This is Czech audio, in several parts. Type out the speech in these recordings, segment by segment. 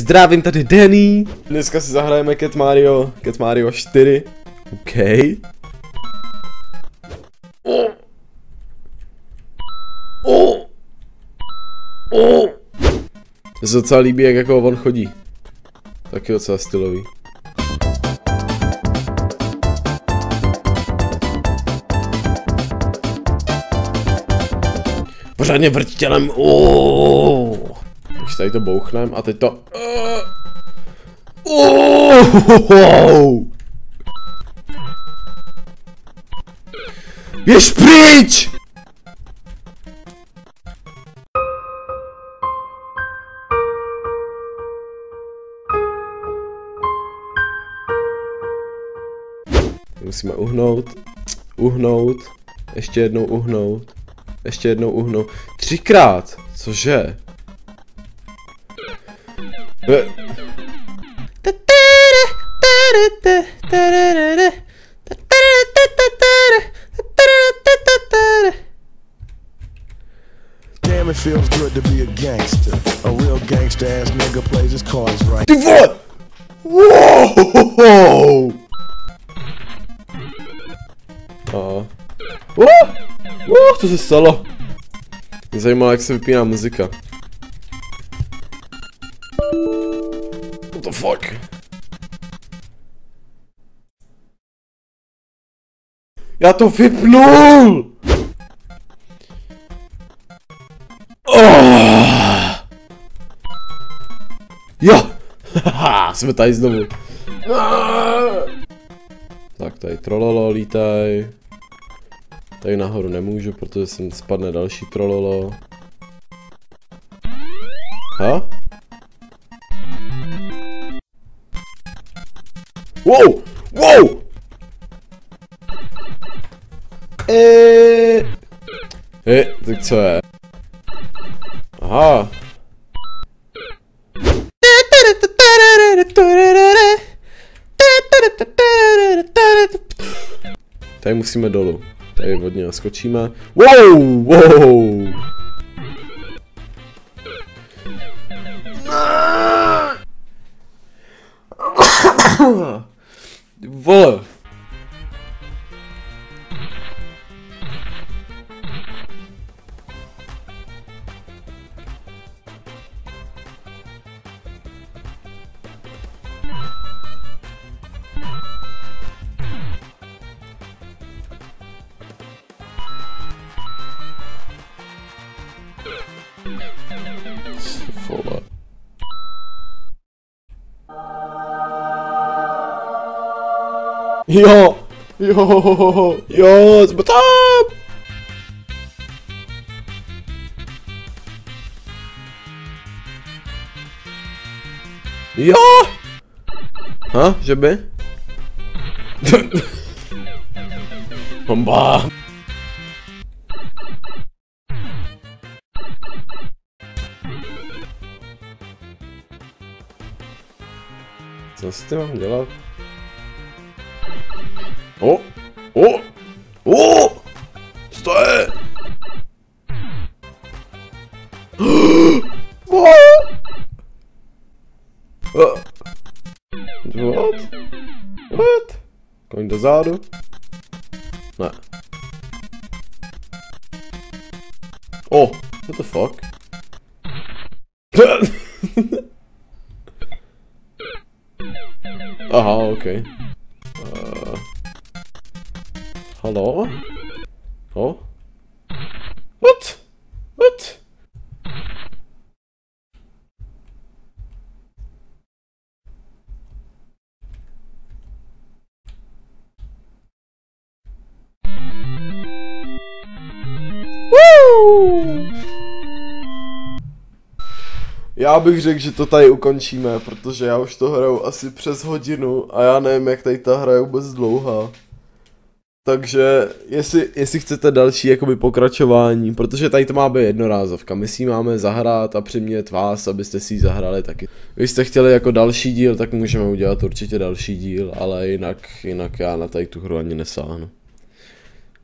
Zdravím tady Danny. Dneska si zahrajeme Cat Mario, Cat Mario 4. OK. Oh. Oh. Oh. Se docela líbí, jak jako on chodí. Taky docela stylový. Pořádně vrť tělem. Oh. Takže tady to bouchnem a teď to... Oh. Běž pryč! Musíme uhnout, uhnout, ještě jednou uhnout, ještě jednou uhnout. Třikrát, cože? Damn, it feels good to be a gangster. A real gangster ass nigga plays his cards right. Dude, what? Whoa! O. O! O! To zostało! Zajmowała jak sobie wypina muzyka. Fuck? Já to vypnul! Oh! Jo! Haha, jsme tady znovu. Tak tady trololo lítaj. Tady nahoru nemůžu, protože sem spadne další trololo. Wow! Wow! Eee. Je, tak co je? Aha. Tady musíme dolů. Tady vodně naskočíme. Wow! Wow! Vole. Vă, Jo! Jo! Jo! Jsme! Jo! Ha? Že by? Bomba! Co s tím mám dělat? O! O! O! Co to je? What? What? What? Koň dozadu? Ne. O! What the fuck? Aha, okej. Uh, hallå? Ja? What? What? Woo! Já bych řekl, že to tady ukončíme, protože já už to hraju asi přes hodinu a já nevím, jak tady ta hra je vůbec dlouhá. Takže jestli, jestli chcete další jakoby pokračování, protože tady to má být jednorázovka, my si máme zahrát a přimět vás, abyste si ji zahrali taky. Když jste chtěli jako další díl, tak můžeme udělat určitě další díl, ale jinak, jinak já na tady tu hru ani nesáhnu.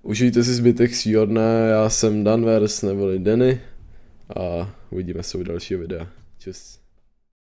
Užijte si zbytek svýho dne, já jsem Danvers neboli Denny a uvidíme se u dalšího videa. Tschüss.